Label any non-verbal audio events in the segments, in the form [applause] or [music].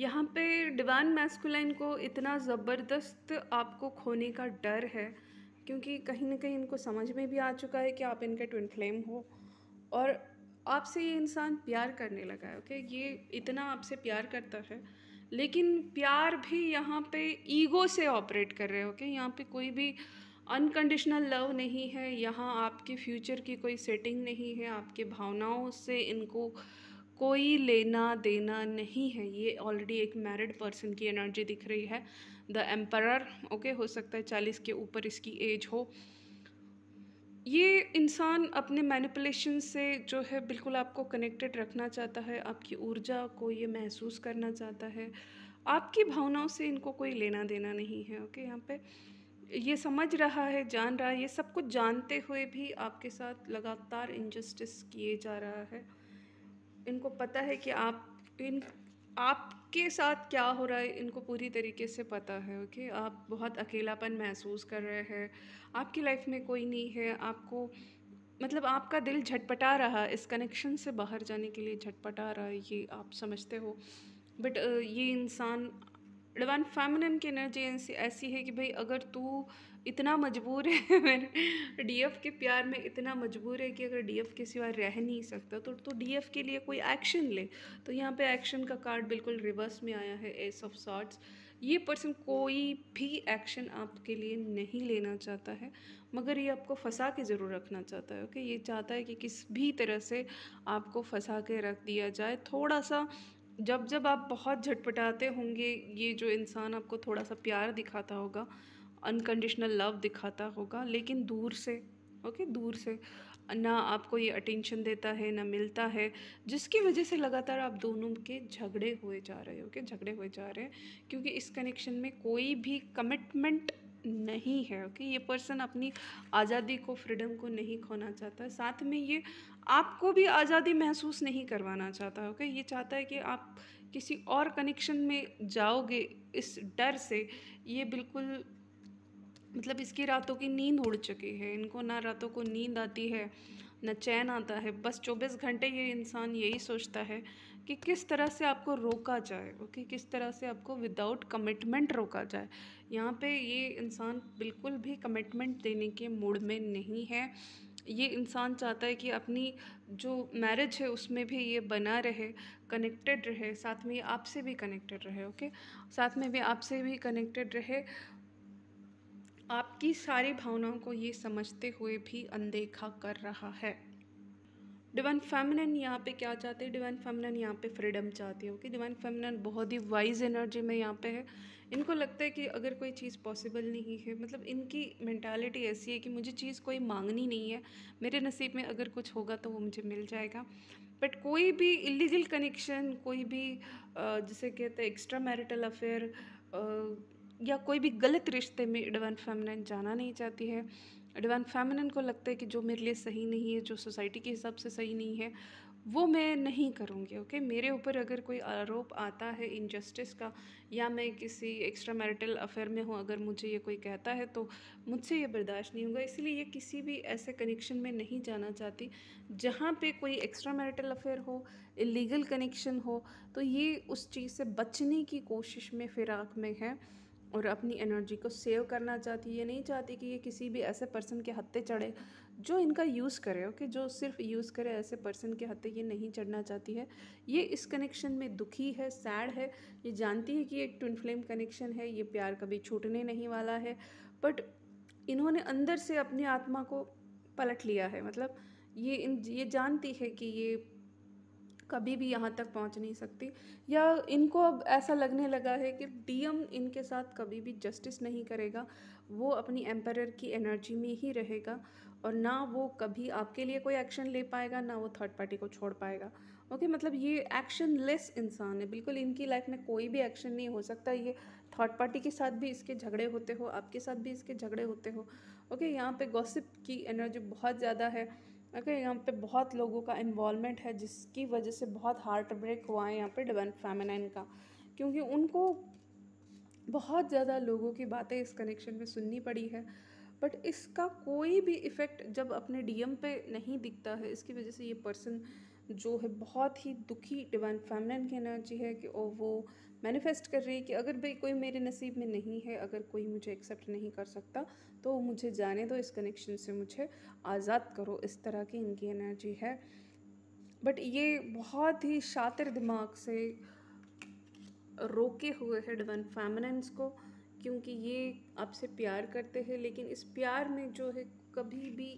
यहाँ पे Devon masculine को इतना ज़बरदस्त आपको खोने का डर है, क्योंकि कहीं ना कहीं इनको समझ में भी आ चुका है कि आप इनके ट्विन फ्लेम हो। और आपसे ये इंसान प्यार करने लगा है ओके ये इतना आपसे प्यार करता है। लेकिन प्यार भी यहाँ पे ईगो से ऑपरेट कर रहे हो ओके यहाँ पे कोई भी अनकंडीशनल लव नहीं है। यहाँ आपके फ्यूचर की कोई सेटिंग नहीं है। आपके भावनाओं से इनको कोई लेना देना नहीं है। ये ऑलरेडी एक मैरिड पर्सन की एनर्जी दिख रही है। द एम्पर ओके हो सकता है चालीस के ऊपर इसकी एज हो। ये इंसान अपने मैनिपुलेशन से जो है बिल्कुल आपको कनेक्टेड रखना चाहता है, आपकी ऊर्जा को ये महसूस करना चाहता है। आपकी भावनाओं से इनको कोई लेना देना नहीं है ओके यहाँ पे। ये समझ रहा है, जान रहा है, ये सब कुछ जानते हुए भी आपके साथ लगातार इनजस्टिस किए जा रहा है। इनको पता है कि आप इन, आपके साथ क्या हो रहा है, इनको पूरी तरीके से पता है ओके आप बहुत अकेलापन महसूस कर रहे हैं, आपकी लाइफ में कोई नहीं है, आपको मतलब आपका दिल झटपटा रहा है इस कनेक्शन से बाहर जाने के लिए झटपटा रहा है, ये आप समझते हो। बट ये इंसान डिवाइन फेमिनिन की एनर्जी ऐसी है कि भाई अगर तू इतना मजबूर है [laughs] मेरे। डीएफ के प्यार में इतना मजबूर है कि अगर डीएफ के सिवा रह नहीं सकता तो तो डीएफ के लिए कोई एक्शन ले। तो यहाँ पे एक्शन का कार्ड बिल्कुल रिवर्स में आया है एस ऑफ़ सॉर्ट्स ये पर्सन कोई भी एक्शन आपके लिए नहीं लेना चाहता है, मगर ये आपको फंसा के ज़रूर रखना चाहता है ओके ये चाहता है कि किस भी तरह से आपको फंसा के रख दिया जाए। थोड़ा सा जब जब आप बहुत झटपटाते होंगे, ये जो इंसान आपको थोड़ा सा प्यार दिखाता होगा अनकंडीशनल लव दिखाता होगा लेकिन दूर से ओके okay, दूर से ना आपको ये अटेंशन देता है ना मिलता है जिसकी वजह से लगातार आप दोनों के झगड़े हुए जा रहे हो ओके झगड़े हुए जा रहे हैं क्योंकि इस कनेक्शन में कोई भी कमिटमेंट नहीं है ओके ये पर्सन अपनी आज़ादी को फ्रीडम को नहीं खोना चाहता साथ में ये आपको भी आज़ादी महसूस नहीं करवाना चाहता ओके ये चाहता है कि आप किसी और कनेक्शन में जाओगे इस डर से ये बिल्कुल मतलब इसकी रातों की नींद उड़ चुकी है। इनको ना रातों को नींद आती है, ना चैन आता है। बस चौबीस घंटे ये इंसान यही सोचता है कि किस तरह से आपको रोका जाए ओके किस तरह से आपको विदाउट कमिटमेंट रोका जाए। यहाँ पे ये इंसान बिल्कुल भी कमिटमेंट देने के मूड में नहीं है। ये इंसान चाहता है कि अपनी जो मैरिज है उसमें भी ये बना रहे कनेक्टेड रहे, साथ में ये आपसे भी कनेक्टेड रहे ओके साथ में भी आपसे भी कनेक्टेड रहे। आपकी सारी भावनाओं को ये समझते हुए भी अनदेखा कर रहा है। डिवाइन फेमिनन यहाँ पे क्या चाहते हैं? डिवाइन फेमिनन यहाँ पे फ्रीडम चाहती है ओके डिवाइन फेमिनन बहुत ही वाइज एनर्जी में यहाँ पे है। इनको लगता है कि अगर कोई चीज़ पॉसिबल नहीं है मतलब इनकी मैंटालिटी ऐसी है कि मुझे चीज़ कोई मांगनी नहीं है। मेरे नसीब में अगर कुछ होगा तो वो मुझे मिल जाएगा। बट कोई भी इलीगल कनेक्शन कोई भी जिसे कहते हैं एक्स्ट्रा मैरिटल अफेयर या कोई भी गलत रिश्ते में एडवान फेमिनिन जाना नहीं चाहती है। एडवान फेमिनिन को लगता है कि जो मेरे लिए सही नहीं है, जो सोसाइटी के हिसाब से सही नहीं है, वो मैं नहीं करूँगी ओके मेरे ऊपर अगर कोई आरोप आता है इनजस्टिस का, या मैं किसी एक्स्ट्रा मैरिटल अफेयर में हूँ, अगर मुझे ये कोई कहता है तो मुझसे ये बर्दाश्त नहीं होगा। इसलिए ये किसी भी ऐसे कनेक्शन में नहीं जाना चाहती, जहाँ पे कोई एक्स्ट्रा मैरिटल अफेयर हो इलीगल कनेक्शन हो तो ये उस चीज़ से बचने की कोशिश में फ़िराक में है। और अपनी एनर्जी को सेव करना चाहती है, ये नहीं चाहती कि ये किसी भी ऐसे पर्सन के हत्ते चढ़े, जो इनका यूज़ करे ओके जो सिर्फ़ यूज़ करे ऐसे पर्सन के हत्ते, ये नहीं चढ़ना चाहती है। ये इस कनेक्शन में दुखी है सैड है, ये जानती है कि ये ट्विन फ्लेम कनेक्शन है, ये प्यार कभी छूटने नहीं वाला है बट इन्होंने अंदर से अपनी आत्मा को पलट लिया है। मतलब ये इन, ये जानती है कि ये कभी भी यहाँ तक पहुँच नहीं सकती। या इनको अब ऐसा लगने लगा है कि डीएम इनके साथ कभी भी जस्टिस नहीं करेगा, वो अपनी एम्पर की एनर्जी में ही रहेगा और ना वो कभी आपके लिए कोई एक्शन ले पाएगा, ना वो थर्ड पार्टी को छोड़ पाएगा। ओके मतलब ये एक्शन लेस इंसान है, बिल्कुल इनकी लाइफ में कोई भी एक्शन नहीं हो सकता। ये थर्ड पार्टी के साथ भी इसके झगड़े होते हो, आपके साथ भी इसके झगड़े होते हो। ओके, यहाँ पे गॉसिप की एनर्जी बहुत ज़्यादा है। ओके यहाँ पे बहुत लोगों का इन्वॉलमेंट है, जिसकी वजह से बहुत हार्ट ब्रेक हुआ है यहाँ पे डिवन फेमिनाइन का, क्योंकि उनको बहुत ज़्यादा लोगों की बातें इस कनेक्शन में सुननी पड़ी है। बट इसका कोई भी इफ़ेक्ट जब अपने डीएम पे नहीं दिखता है, इसकी वजह से ये पर्सन जो है बहुत ही दुखी डिवाइन फेमिनिन की एनर्जी है कि ओ वो मैनिफेस्ट कर रही है कि अगर भाई कोई मेरे नसीब में नहीं है, अगर कोई मुझे एक्सेप्ट नहीं कर सकता तो मुझे जाने दो, इस कनेक्शन से मुझे आज़ाद करो। इस तरह की इनकी एनर्जी है। बट ये बहुत ही शातिर दिमाग से रोके हुए है डिवन फैमिनेंस को, क्योंकि ये आपसे प्यार करते हैं, लेकिन इस प्यार में जो है कभी भी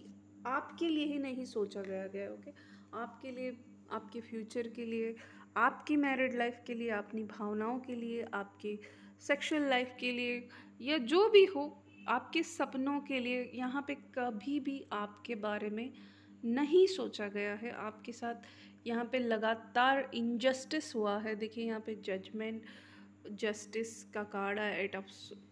आपके लिए ही नहीं सोचा गया गया ओके आपके लिए, आपके फ्यूचर के लिए, आपकी मैरिड लाइफ के लिए, अपनी भावनाओं के लिए, आपकी सेक्सुअल लाइफ के लिए, या जो भी हो, आपके सपनों के लिए, यहाँ पे कभी भी आपके बारे में नहीं सोचा गया है। आपके साथ यहाँ पे लगातार इनजस्टिस हुआ है। देखिए, यहाँ पे जजमेंट जस्टिस का कार्ड है एट ऑफ़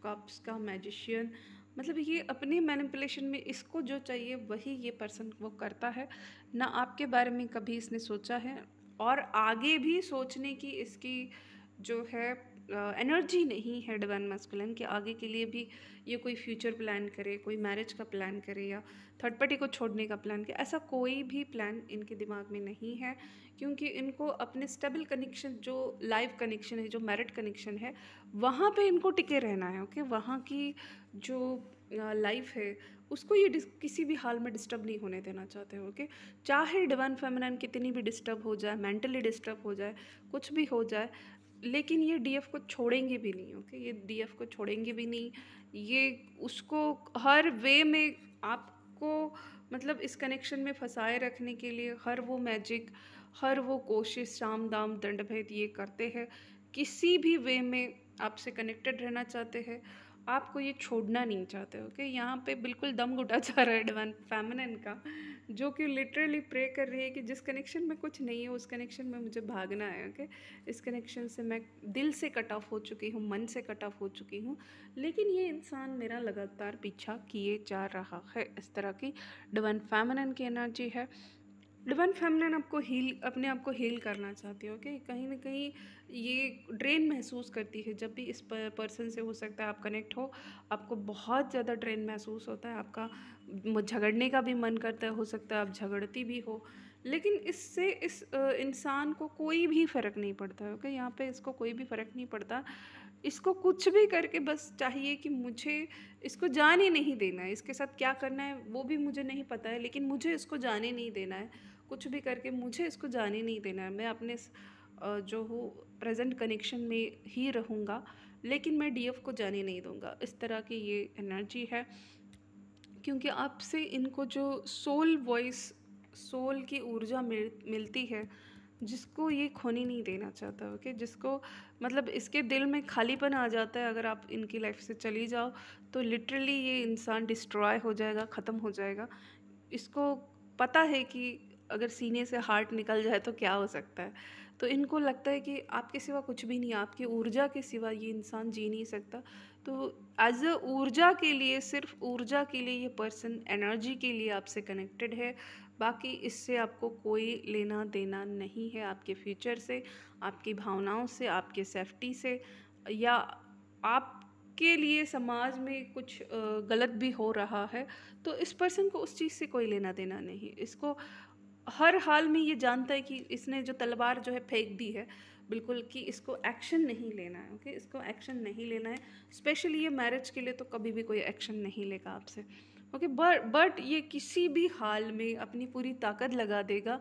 कप्स का मैजिशियन मतलब ये अपने मैनिपुलेशन में इसको जो चाहिए वही ये पर्सन वो करता है। ना आपके बारे में कभी इसने सोचा है और आगे भी सोचने की इसकी जो है एनर्जी नहीं है डिवाइन मस्कुलिन कि आगे के लिए भी ये कोई फ्यूचर प्लान करे, कोई मैरिज का प्लान करे या थर्ड पार्टी को छोड़ने का प्लान करे, ऐसा कोई भी प्लान इनके दिमाग में नहीं है। क्योंकि इनको अपने स्टेबल कनेक्शन जो लाइव कनेक्शन है, जो मैरिड कनेक्शन है, वहाँ पे इनको टिके रहना है ओके वहाँ की जो लाइफ है, उसको ये किसी भी हाल में डिस्टर्ब नहीं होने देना चाहते हो ओके चाहे डिवाइन फेमिनाइन कितनी भी डिस्टर्ब हो जाए मेंटली डिस्टर्ब हो जाए, कुछ भी हो जाए लेकिन ये डीएफ को छोड़ेंगे भी नहीं ओके ये डीएफ को छोड़ेंगे भी नहीं। ये उसको हर वे में आपको मतलब इस कनेक्शन में फंसाए रखने के लिए हर वो मैजिक हर वो कोशिश शाम दाम, दंड भेद ये करते हैं। किसी भी वे में आपसे कनेक्टेड रहना चाहते हैं। आपको ये छोड़ना नहीं चाहते ओके यहाँ पे बिल्कुल दम घुटा [laughs] जा रहा है डिवाइन फेमिनिन का, जो कि लिटरली प्रे कर रही है कि जिस कनेक्शन में कुछ नहीं है, उस कनेक्शन में मुझे भागना है ओके इस कनेक्शन से मैं दिल से कट ऑफ़ हो चुकी हूँ, मन से कट ऑफ़ हो चुकी हूँ, लेकिन ये इंसान मेरा लगातार पीछा किए जा रहा है, इस तरह की डिवाइन फेमिनिन की एनर्जी है। डिवाइन फेमिनिन आपको हील अपने आप को हील करना चाहती है ओके कहीं ना कहीं ये ड्रेन महसूस करती है, जब भी इस पर्सन से हो सकता है आप कनेक्ट हो, आपको बहुत ज़्यादा ड्रेन महसूस होता है, आपका झगड़ने का भी मन करता है, हो सकता है आप झगड़ती भी हो, लेकिन इससे इस इंसान को कोई भी फ़र्क नहीं पड़ता है ओके यहाँ पे इसको कोई भी फ़र्क नहीं पड़ता इसको कुछ भी करके बस चाहिए कि मुझे इसको जाने नहीं देना है। इसके साथ क्या करना है, वो भी मुझे नहीं पता है, लेकिन मुझे इसको जाने नहीं देना है। कुछ भी करके मुझे इसको जाने नहीं देना है। मैं अपने जो हूँ प्रेजेंट कनेक्शन में ही रहूँगा, लेकिन मैं डीएफ को जाने नहीं दूँगा। इस तरह की ये एनर्जी है, क्योंकि आपसे इनको जो सोल वॉइस सोल की ऊर्जा मिल, मिलती है जिसको ये खोने नहीं देना चाहता ओके okay? जिसको मतलब इसके दिल में खालीपन आ जाता है, अगर आप इनकी लाइफ से चली जाओ तो लिटरली ये इंसान डिस्ट्रॉय हो जाएगा, ख़त्म हो जाएगा। इसको पता है कि अगर सीने से हार्ट निकल जाए तो क्या हो सकता है। तो इनको लगता है कि आपके सिवा कुछ भी नहीं, आपकी ऊर्जा के सिवा ये इंसान जी नहीं सकता। तो एज अ ऊर्जा के लिए, सिर्फ़ ऊर्जा के लिए ये पर्सन एनर्जी के लिए आपसे कनेक्टेड है। बाकी इससे आपको कोई लेना देना नहीं है आपके फ्यूचर से, आपकी भावनाओं से, आपके सेफ्टी से, या आप के लिए समाज में कुछ गलत भी हो रहा है तो इस पर्सन को उस चीज़ से कोई लेना देना नहीं। इसको हर हाल में ये जानता है कि इसने जो तलवार जो है फेंक दी है, बिल्कुल कि इसको एक्शन नहीं लेना है ओके इसको एक्शन नहीं लेना है। स्पेशली ये मैरिज के लिए तो कभी भी कोई एक्शन नहीं लेगा आपसे। ओके बट बट ये किसी भी हाल में अपनी पूरी ताकत लगा देगा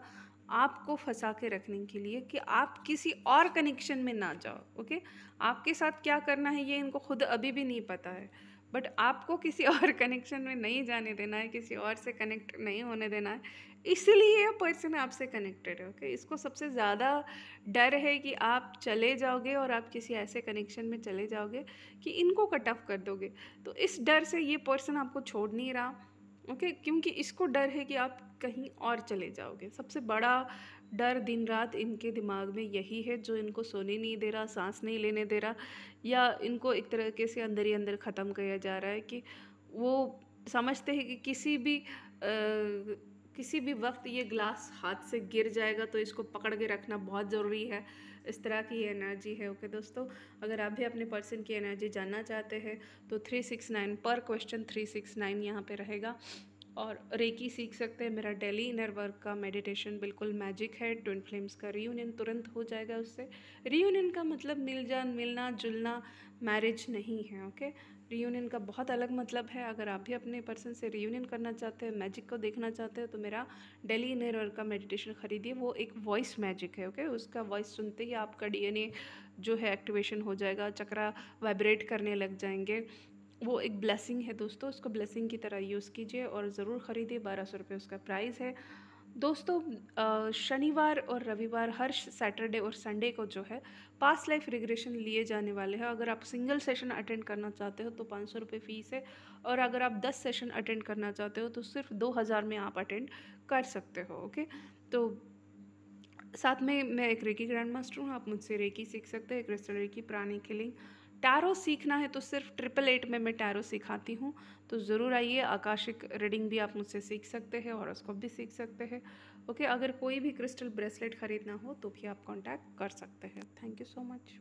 आपको फंसा के रखने के लिए कि आप किसी और कनेक्शन में ना जाओ ओके आपके साथ क्या करना है ये इनको खुद अभी भी नहीं पता है। बट आपको किसी [laughs] और कनेक्शन में नहीं जाने देना है, किसी और से कनेक्ट नहीं होने देना है। इसलिए ये पर्सन आपसे कनेक्टेड है ओके इसको सबसे ज़्यादा डर है कि आप चले जाओगे और आप किसी ऐसे कनेक्शन में चले जाओगे कि इनको कट ऑफ़ कर दोगे। तो इस डर से ये पर्सन आपको छोड़ नहीं रहा ओके क्योंकि इसको डर है कि आप कहीं और चले जाओगे। सबसे बड़ा डर दिन रात इनके दिमाग में यही है जो इनको सोने नहीं दे रहा सांस नहीं लेने दे रहा या इनको एक तरीके से अंदर ही अंदर ख़त्म किया जा रहा है कि वो समझते हैं कि किसी भी आ, किसी भी वक्त ये ग्लास हाथ से गिर जाएगा तो इसको पकड़ के रखना बहुत ज़रूरी है। इस तरह की एनर्जी है ओके दोस्तों? अगर आप भी अपने पर्सन की एनर्जी जानना चाहते हैं तो थ्री सिक्स नाइन पर क्वेश्चन थ्री सिक्स नाइन यहाँ पर रहेगा। और रेकी सीख सकते हैं। मेरा डेली इनर वर्क का मेडिटेशन बिल्कुल मैजिक है। ट्विन फ्लेम्स का रीयूनियन तुरंत हो जाएगा उससे। रीयूनियन का मतलब मिल जान, मिलना, जुलना मैरिज नहीं है ओके रीयूनियन का बहुत अलग मतलब है। अगर आप भी अपने पर्सन से रीयूनियन करना चाहते हैं मैजिक को देखना चाहते हो तो मेरा डेली इनर वर्क का मेडिटेशन खरीदिए। वो एक वॉइस मैजिक है ओके उसका वॉइस सुनते ही आपका डीएनए जो है एक्टिवेशन हो जाएगा, चक्रा वाइब्रेट करने लग जाएँगे। वो एक ब्लेसिंग है दोस्तों, उसको ब्लेसिंग की तरह यूज़ कीजिए और ज़रूर ख़रीदिए। बारह सौ रुपये उसका प्राइस है। दोस्तों शनिवार और रविवार हर सैटरडे और संडे को जो है पास लाइफ रिग्रेशन लिए जाने वाले हैं। अगर आप सिंगल सेशन अटेंड करना चाहते हो तो पाँच सौ रुपये फ़ीस है और अगर आप दस सेशन अटेंड करना चाहते हो तो सिर्फ़ दो हज़ार में आप अटेंड कर सकते हो ओके तो साथ में मैं एक रेकी ग्रैंड मास्टर हूँ, आप मुझसे रेकी सीख सकते हैं crystal reiki pranic healing tarot सीखना है तो सिर्फ़ ट्रिपल एट में मैं टैरो सिखाती हूँ। तो ज़रूर आइए, आकाशिक रीडिंग भी आप मुझसे सीख सकते हैं और उसको भी सीख सकते हैं। ओके अगर कोई भी क्रिस्टल ब्रेसलेट ख़रीदना हो तो भी आप कांटेक्ट कर सकते हैं। Thank you so much